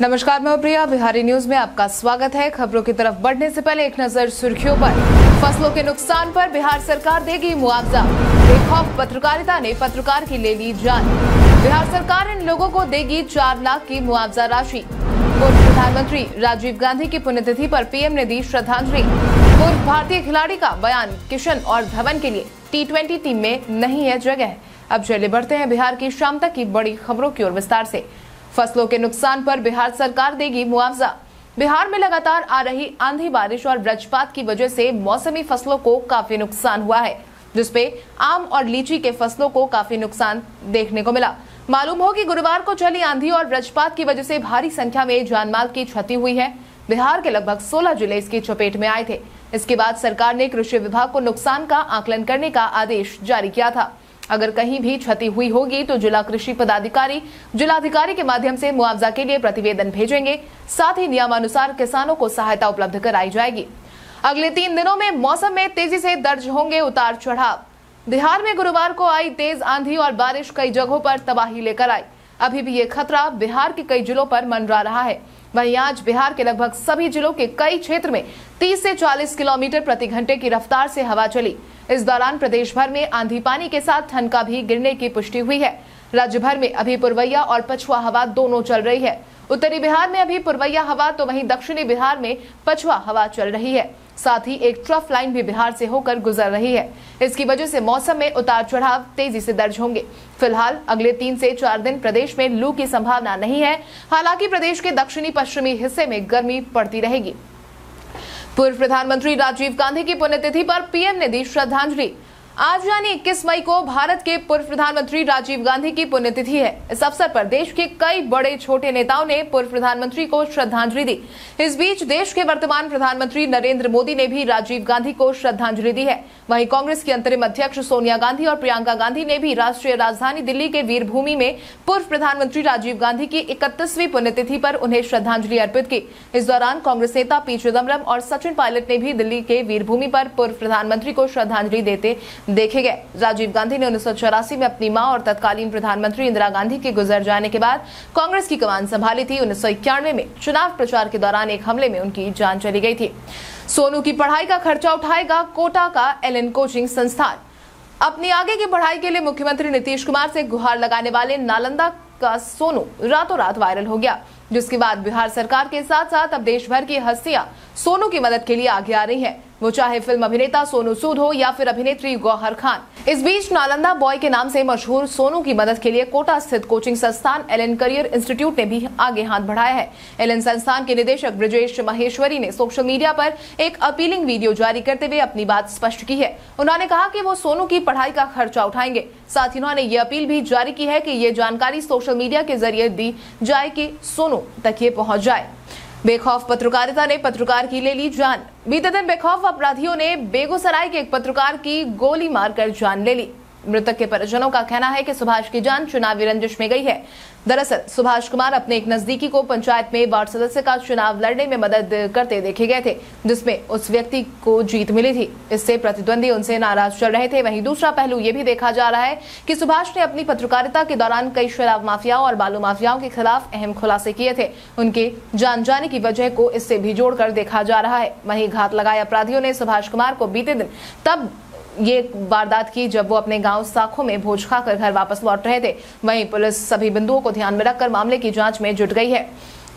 नमस्कार, मैं प्रिया। बिहारी न्यूज़ में आपका स्वागत है। खबरों की तरफ़ बढ़ने से पहले एक नज़र सुर्खियों पर। फ़सलों के नुकसान पर बिहार सरकार देगी मुआवजा। बेखौफ पत्रकारिता ने पत्रकार की ले ली जान। बिहार सरकार इन लोगों को देगी चार लाख की मुआवजा राशि। पूर्व प्रधानमंत्री राजीव गांधी की पुण्यतिथि पर पीएम ने दी श्रद्धांजलि। पूर्व भारतीय खिलाड़ी का बयान, किशन और धवन के लिए। टी टीम में नहीं है जगह। अब चले बढ़ते हैं बिहार की शाम तक की बड़ी खबरों की ओर विस्तार से। फ़सलों के नुकसान पर बिहार सरकार देगी मुआवजा। बिहार में लगातार आ रही आंधी बारिश और वज्रपात की वजह से मौसमी फ़सलों को काफ़ी नुकसान हुआ है, जिसपे आम और लीची के फ़सलों को काफ़ी नुकसान देखने को मिला। मालूम हो कि गुरुवार को चली आंधी और वज्रपात की वजह से भारी संख्या में जानमाल की क्षति हुई है। बिहार के लगभग 16 ज़िले इसकी चपेट में आए थे। इसके बाद सरकार ने कृषि विभाग को नुकसान का आकलन करने का आदेश जारी किया था। अगर कहीं भी क्षति हुई होगी तो जिला कृषि पदाधिकारी जिलाधिकारी के माध्यम से मुआवजा के लिए प्रतिवेदन भेजेंगे। साथ ही नियमानुसार किसानों को सहायता उपलब्ध कराई जाएगी। अगले तीन दिनों में मौसम में तेज़ी से दर्ज होंगे उतार चढ़ाव। बिहार में गुरुवार को आई तेज आंधी और बारिश कई जगहों पर तबाही लेकर आई। अभी भी ये खतरा बिहार के कई जिलों पर मंडरा रहा है। वहीं आज बिहार के लगभग सभी जिलों के कई क्षेत्र में 30 से 40 किलोमीटर प्रति घंटे की रफ्तार से हवा चली। इस दौरान प्रदेश भर में आंधी पानी के साथ ठंड का भी गिरने की पुष्टि हुई है। राज्य भर में अभी पुरवैया और पछुआ हवा दोनों चल रही है। उत्तरी बिहार में अभी पुरवैया हवा तो वही दक्षिणी बिहार में पछुआ हवा चल रही है। साथ ही एक ट्रफ लाइन भी बिहार से होकर गुजर रही है। इसकी वजह से मौसम में उतार चढ़ाव तेज़ी से दर्ज होंगे। फ़िलहाल अगले तीन से चार दिन प्रदेश में लू की संभावना नहीं है। हालाँकि प्रदेश के दक्षिणी पश्चिमी हिस्से में गर्मी पड़ती रहेगी। पूर्व प्रधानमंत्री राजीव गांधी की पुण्यतिथि पर पीएम ने दी श्रद्धांजलि। आज यानी 21 मई को भारत के पूर्व प्रधानमंत्री राजीव गांधी की पुण्यतिथि है। इस अवसर पर देश के कई बड़े छोटे नेताओं ने पूर्व प्रधानमंत्री को श्रद्धांजलि दी। इस बीच देश के वर्तमान प्रधानमंत्री नरेंद्र मोदी ने भी राजीव गांधी को श्रद्धांजलि दी है। वहीं कांग्रेस की अंतरिम अध्यक्ष सोनिया गांधी और प्रियंका गांधी ने भी राष्ट्रीय राजधानी दिल्ली के वीरभूमि में पूर्व प्रधानमंत्री राजीव गांधी की इकतीसवीं पुण्यतिथि पर उन्हें श्रद्धांजलि अर्पित की। इस दौरान कांग्रेस नेता पी चिदम्बरम और सचिन पायलट ने भी दिल्ली के वीरभूमि पर पूर्व प्रधानमंत्री को श्रद्धांजलि देते देखे गए। राजीव गांधी ने उन्नीस सौ चौरासी में अपनी माँ और तत्कालीन प्रधानमंत्री इंदिरा गांधी के गुजर जाने के बाद कांग्रेस की कमान संभाली थी। उन्नीस सौ इक्यानवे में चुनाव प्रचार के दौरान एक हमले में उनकी जान चली गई थी। सोनू की पढ़ाई का खर्चा उठाएगा कोटा का एलएन कोचिंग संस्थान। अपनी आगे की पढ़ाई के लिए मुख्यमंत्री नीतीश कुमार से गुहार लगाने वाले नालंदा का सोनू रातों रात वायरल हो गया, जिसके बाद बिहार सरकार के साथ साथ अब देश भर की हस्तियाँ सोनू की मदद के लिए आगे आ रही हैं। वो चाहे फ़िल्म अभिनेता सोनू सूद हो या फिर अभिनेत्री गौहर खान। इस बीच नालंदा बॉय के नाम से मशहूर सोनू की मदद के लिए कोटा स्थित कोचिंग संस्थान एलएन करियर इंस्टीट्यूट ने भी आगे हाथ बढ़ाया है। एलएन संस्थान के निदेशक ब्रजेश महेश्वरी ने सोशल मीडिया पर एक अपीलिंग वीडियो जारी करते हुए अपनी बात स्पष्ट की है। उन्होंने कहा कि वो सोनू की पढ़ाई का खर्चा उठाएँगे। साथ ही उन्होंने ये अपील भी जारी की है की ये जानकारी सोशल मीडिया के ज़रिए दी जाए की सोनू तक ये पहुँच जाए। बेखौफ पत्रकारिता ने पत्रकार की ले ली जान। बीते दिन बेखौफ अपराधियों ने बेगूसराय के एक पत्रकार की गोली मारकर जान ले ली। मृतक के परिजनों का कहना है कि सुभाष की जान चुनावी रंजिश में गई है। दरअसल, सुभाष कुमार अपने एक नजदीकी को पंचायत में वार्ड सदस्य का चुनाव लड़ने में मदद करते देखे गए थे, जिसमें उस व्यक्ति को जीत मिली थी। इससे प्रतिद्वंदी उनसे नाराज़ चल रहे थे। वहीं दूसरा पहलू ये भी देखा जा रहा है कि सुभाष ने अपनी पत्रकारिता के दौरान कई शराब माफियाओं और बालू माफियाओं के खिलाफ अहम खुलासे किए थे। उनके जान जाने की वजह को इससे भी जोड़कर देखा जा रहा है। वहीं घात लगाए अपराधियों ने सुभाष कुमार को बीते दिन तब ये वारदात की जब वो अपने गाँव साखों में भोज खाकर घर वापस लौट रहे थे, वहीं पुलिस सभी बिंदुओं को ध्यान में रखकर मामले की जाँच में जुट गई है।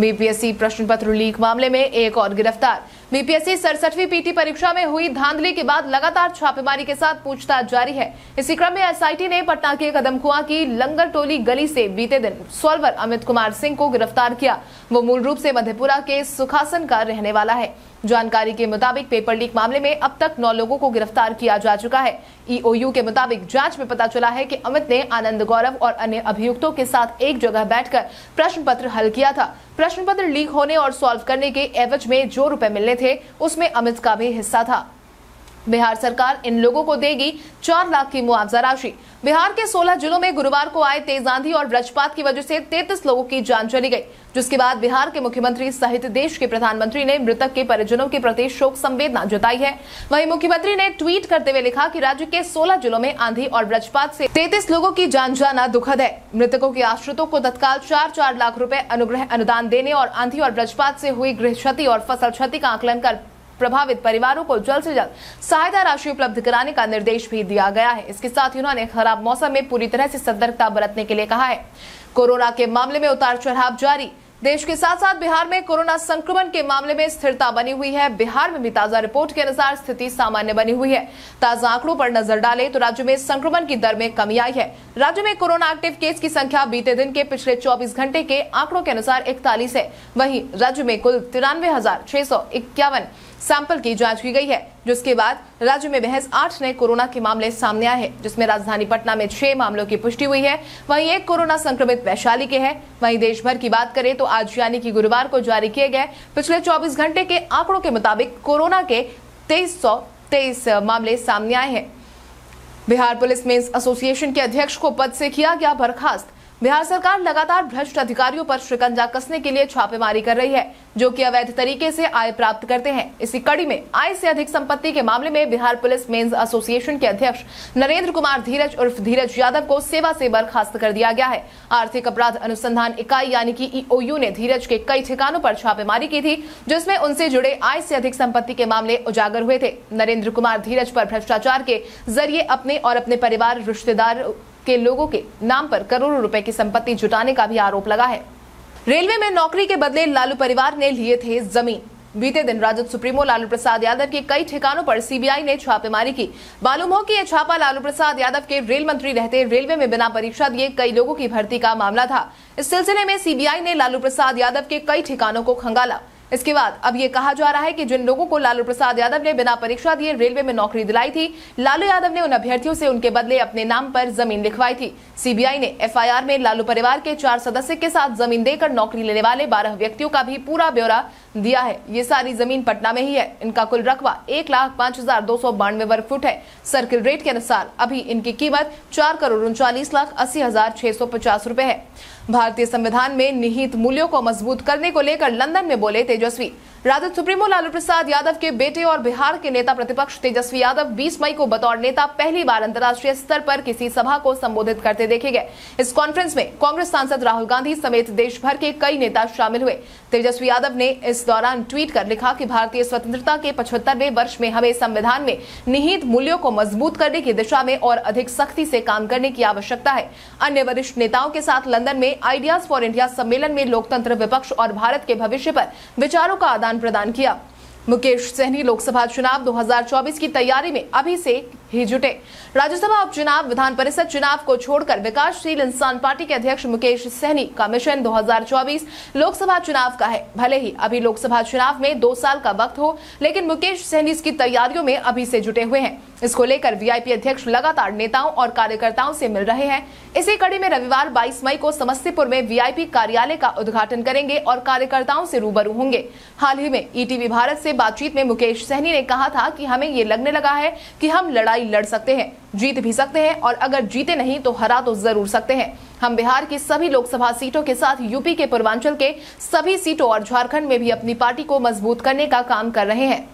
बीपीएससी प्रश्न पत्र लीक मामले में एक और गिरफ़्तार बीपीएससी सड़सठवीं पीटी परीक्षा में हुई धांधली के बाद लगातार छापेमारी के साथ पूछताछ जारी है। इसी क्रम में एसआईटी ने पटना के कदमकुआ की लंगर टोली गली से बीते दिन सॉल्वर अमित कुमार सिंह को गिरफ़्तार किया। वो मूल रूप से मधेपुरा के सुखासन का रहने वाला है। जानकारी के मुताबिक पेपर लीक मामले में अब तक नौ लोगों को गिरफ़्तार किया जा चुका है। ईओयू के मुताबिक जाँच में पता चला है कि अमित ने आनंद गौरव और अन्य अभियुक्तों के साथ एक जगह बैठकर प्रश्न पत्र हल किया था। प्रश्न पत्र लीक होने और सॉल्व करने के एवज में जो रुपए मिलने थे उसमें अमित का भी हिस्सा था। बिहार सरकार इन लोगों को देगी चार लाख की मुआवजा राशि। बिहार के 16 जिलों में गुरुवार को आए तेज आंधी और वज्रपात की वजह से 33 लोगों की जान चली गई, जिसके बाद बिहार के मुख्यमंत्री सहित देश के प्रधानमंत्री ने मृतक के परिजनों के प्रति शोक संवेदना जताई है। वहीं मुख्यमंत्री ने ट्वीट करते हुए लिखा कि राज्य के 16 जिलों में आंधी और वज्रपात से 33 लोगों की जान जाना दुखद है। मृतकों के आश्रितों को तत्काल चार चार लाख रूपए अनुग्रह अनुदान देने और आंधी और वज्रपात से हुई गृह क्षति और फ़सल क्षति का आकलन कर प्रभावित परिवारों को जल्द से जल्द सहायता राशि उपलब्ध कराने का निर्देश भी दिया गया है। इसके साथ ही उन्होंने खराब मौसम में पूरी तरह से सतर्कता बरतने के लिए कहा है। कोरोना के मामले में उतार चढ़ाव जारी। देश के साथ साथ बिहार में कोरोना संक्रमण के मामले में स्थिरता बनी हुई है। बिहार में भी ताज़ा रिपोर्ट के अनुसार स्थिति सामान्य बनी हुई है। ताज़ा आंकड़ों पर नज़र डालें तो राज्य में संक्रमण की दर में कमी आई है। राज्य में कोरोना एक्टिव केस की संख्या बीते दिन के पिछले 24 घंटे के आंकड़ों के अनुसार इकतालीस है। वहीं राज्य में कुल तिरानवे सैंपल की जाँच की गई है, जिसके बाद राज्य में बहस आठ नए कोरोना के मामले सामने आए हैं, जिसमें राजधानी पटना में छह मामलों की पुष्टि हुई है। वहीं एक कोरोना संक्रमित वैशाली के है। वहीं देश भर की बात करें तो आज यानी कि गुरुवार को जारी किए गए पिछले 24 घंटे के आंकड़ों के मुताबिक कोरोना के तेईस मामले सामने आए हैं। बिहार पुलिस मेंस एसोसिएशन के अध्यक्ष को पद से किया गया बर्खास्त। बिहार सरकार लगातार भ्रष्ट अधिकारियों पर शिकंजा कसने के लिए छापेमारी कर रही है, जो कि अवैध तरीके से आय प्राप्त करते हैं। इसी कड़ी में आय से अधिक संपत्ति के मामले में बिहार पुलिस मेंस एसोसिएशन के अध्यक्ष नरेंद्र कुमार धीरज उर्फ़ धीरज यादव को सेवा से बर्खास्त कर दिया गया है। आर्थिक अपराध अनुसंधान इकाई यानी कि ईओयू ने धीरज के कई ठिकानों पर छापेमारी की थी, जिसमें उनसे जुड़े आय से अधिक संपत्ति के मामले उजागर हुए थे। नरेंद्र कुमार धीरज पर भ्रष्टाचार के ज़रिए अपने और अपने परिवार, रिश्तेदार के लोगों के नाम पर करोड़ों रुपए की संपत्ति जुटाने का भी आरोप लगा है। रेलवे में नौकरी के बदले लालू परिवार ने लिए थे ज़मीन। बीते दिन राजद सुप्रीमो लालू प्रसाद यादव के कई ठिकानों पर सीबीआई ने छापेमारी की। मालूम हो कि यह छापा लालू प्रसाद यादव के रेल मंत्री रहते रेलवे में बिना परीक्षा दिए कई लोगों की भर्ती का मामला था। इस सिलसिले में सीबीआई ने लालू प्रसाद यादव के कई ठिकानों को खंगाला। इसके बाद अब ये कहा जा रहा है कि जिन लोगों को लालू प्रसाद यादव ने बिना परीक्षा दिए रेलवे में नौकरी दिलाई थी, लालू यादव ने उन अभ्यर्थियों से उनके बदले अपने नाम पर ज़मीन लिखवाई थी। सीबीआई ने एफआईआर में लालू परिवार के चार सदस्य के साथ ज़मीन देकर नौकरी लेने वाले बारह व्यक्तियों का भी पूरा ब्यौरा दिया है। ये सारी ज़मीन पटना में ही है। इनका कुल रकबा एक लाख पाँच हज़ार दो सौ बानवे वर्ग फुट है। सर्किल रेट के अनुसार अभी इनकी कीमत चार करोड़ उनचालीस लाख अस्सी हज़ार छह सौ पचास रूपए है। भारतीय संविधान में निहित मूल्यों को मज़बूत करने को लेकर लंदन में बोले तेजस्वी। राजद सुप्रीमो लालू प्रसाद यादव के बेटे और बिहार के नेता प्रतिपक्ष तेजस्वी यादव 20 मई को बतौर नेता पहली बार अंतर्राष्ट्रीय स्तर पर किसी सभा को संबोधित करते देखे गए। इस कॉन्फ्रेंस में कांग्रेस सांसद राहुल गांधी समेत देश भर के कई नेता शामिल हुए। तेजस्वी यादव ने इस दौरान ट्वीट कर लिखा कि भारतीय स्वतंत्रता के पचहत्तरवे वर्ष में हमें संविधान में निहित मूल्यों को मज़बूत करने की दिशा में और अधिक सख्ती से काम करने की आवश्यकता है। अन्य वरिष्ठ नेताओं के साथ लंदन में आइडियाज़ फॉर इंडिया सम्मेलन में लोकतंत्र विपक्ष और भारत के भविष्य पर विचारों का आदान प्रदान किया। मुकेश सहनी लोकसभा चुनाव 2024 की तैयारी में अभी से ही जुटे। राज्यसभा उपचुनाव, विधान परिषद चुनाव को छोड़कर विकासशील इंसान पार्टी के अध्यक्ष मुकेश सहनी का मिशन 2024 लोकसभा चुनाव का है। भले ही अभी लोकसभा चुनाव में दो साल का वक्त हो, लेकिन मुकेश सहनी इसकी तैयारियों में अभी से जुटे हुए हैं। इसको लेकर वीआईपी अध्यक्ष लगातार नेताओं और कार्यकर्ताओं से मिल रहे हैं। इसी कड़ी में रविवार 22 मई को समस्तीपुर में वीआईपी कार्यालय का उद्घाटन करेंगे और कार्यकर्ताओं से रूबरू होंगे। हाल ही में ईटीवी भारत से बातचीत में मुकेश सहनी ने कहा था कि हमें ये लगने लगा है कि हम लड़ाई लड़ सकते हैं, जीत भी सकते हैं और अगर जीते नहीं तो हरा तो ज़रूर सकते हैं। हम बिहार की सभी लोकसभा सीटों के साथ यूपी के पूर्वांचल के सभी सीटों और झारखंड में भी अपनी पार्टी को मज़बूत करने का काम कर रहे हैं।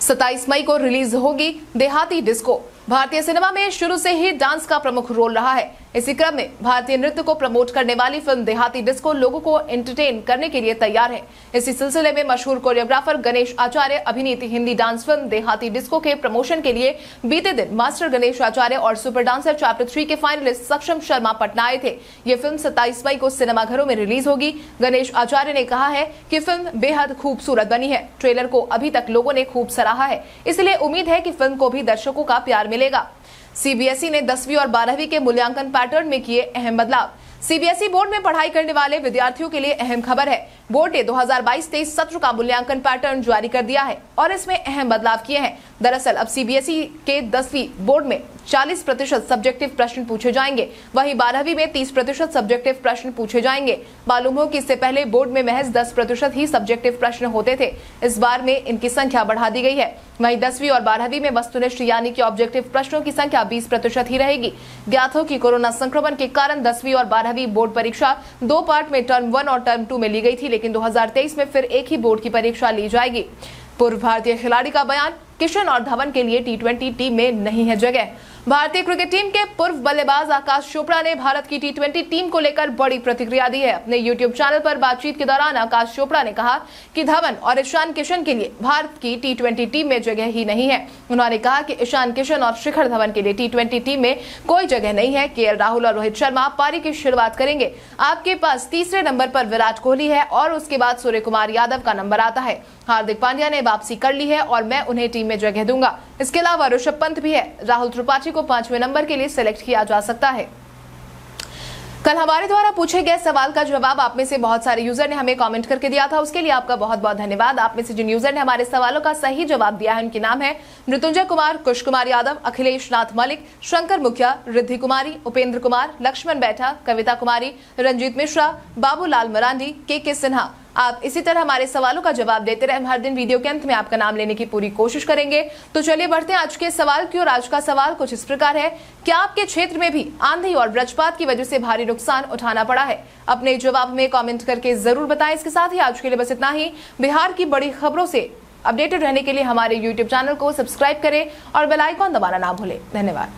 27 मई को रिलीज़ होगी देहाती डिस्को। भारतीय सिनेमा में शुरू से ही डांस का प्रमुख रोल रहा है। इसी क्रम में भारतीय नृत्य को प्रमोट करने वाली फ़िल्म देहाती डिस्को लोगों को एंटरटेन करने के लिए तैयार है। इसी सिलसिले में मशहूर कोरियोग्राफर गणेश आचार्य अभिनीत Hindi dance film Dehati disco के प्रमोशन के लिए बीते दिन मास्टर गणेश आचार्य और सुपर डांसर चैप्टर थ्री के फाइनलिस्ट सक्षम शर्मा पटना आए थे। ये फ़िल्म सत्ताईस मई को सिनेमाघरों में रिलीज़ होगी। गणेश आचार्य ने कहा है की फ़िल्म बेहद खूबसूरत बनी है। ट्रेलर को अभी तक लोगों ने खूब सराहा है। इसलिए उम्मीद है की फ़िल्म को भी दर्शकों का प्यार मिलेगा। सीबीएसई ने दसवीं और बारहवीं के मूल्यांकन पैटर्न में किए अहम बदलाव। सीबीएसई बोर्ड में पढ़ाई करने वाले विद्यार्थियों के लिए अहम खबर है। बोर्ड ने 2022-23 सत्र का मूल्यांकन पैटर्न जारी कर दिया है और इसमें अहम बदलाव किए हैं। दरअसल अब सीबीएसई के दसवीं बोर्ड में चालीस प्रतिशत सब्जेक्टिव प्रश्न पूछे जाएँगे। वहीं बारहवीं में तीस प्रतिशत सब्जेक्टिव प्रश्न पूछे जाएँगे। मालूम हो कि इससे पहले बोर्ड में महज दस प्रतिशत ही सब्जेक्टिव प्रश्न होते थे। इस बार में इनकी संख्या बढ़ा दी गई है। वहीं दसवीं और बारहवीं में वस्तुनिष्ठ यानी कि ऑब्जेक्टिव प्रश्नों की संख्या बीस प्रतिशत ही रहेगी। ज्ञात हो कि कोरोना संक्रमण के कारण दसवीं और बारहवीं बोर्ड परीक्षा दो पार्ट में टर्म वन और टर्म टू में ली गई थी लेकिन 2023 में फिर एक ही बोर्ड की परीक्षा ली जाएगी। पूर्व भारतीय खिलाड़ी का बयान किशन और धवन के लिए टी टीम में नहीं है जगह। भारतीय क्रिकेट टीम के पूर्व बल्लेबाज आकाश चोपड़ा ने भारत की टी टीम को लेकर बड़ी प्रतिक्रिया दी है। अपने यूट्यूब चैनल पर बातचीत के दौरान आकाश चोपड़ा ने कहा कि धवन और ईशान किशन के लिए भारत की टी टीम में जगह ही नहीं है। उन्होंने कहा कि ईशान किशन और शिखर धवन के लिए टी टीम में कोई जगह नहीं है। के राहुल और रोहित शर्मा पारी की शुरुआत करेंगे। आपके पास तीसरे नंबर पर विराट कोहली है और उसके बाद सूर्य कुमार यादव का नंबर आता है। हार्दिक पांड्या ने वापसी कर ली है और मैं उन्हें टीम में जगह दूँगा। इसके अलावा ऋषभ पंत भी है। राहुल त्रिपाठी को पाँचवें नंबर के लिए सिलेक्ट किया जा सकता है। कल हमारे द्वारा पूछे गए सवाल का जवाब आप में से बहुत सारे यूज़र ने हमें कमेंट करके दिया था। उसके लिए आपका बहुत बहुत धन्यवाद। आप में से जिन यूज़र ने हमारे सवालों का सही जवाब दिया है, उनके नाम है मृत्युंजय कुमार कुश कुमार यादव, अखिलेश नाथ मलिक, शंकर मुखिया, रिद्धि कुमारी, उपेंद्र कुमार, लक्ष्मण बैठा, कविता कुमारी, रंजीत मिश्रा, बाबूलाल मरांडी, के के सिन्हा। आप इसी तरह हमारे सवालों का जवाब देते रहे। हर दिन वीडियो के अंत में आपका नाम लेने की पूरी कोशिश करेंगे। तो चलिए बढ़ते हैं आज के सवाल की और आज का सवाल कुछ इस प्रकार है, क्या आपके क्षेत्र में भी आंधी और वज्रपात की वजह से भारी नुकसान उठाना पड़ा है? अपने जवाब में कॉमेंट करके ज़रूर बताएँ। इसके साथ ही आज के लिए बस इतना ही। बिहार की बड़ी खबरों से अपडेटेड रहने के लिए हमारे यूट्यूब चैनल को सब्सक्राइब करें और बेलाइकॉन दबाना ना भूलें। धन्यवाद।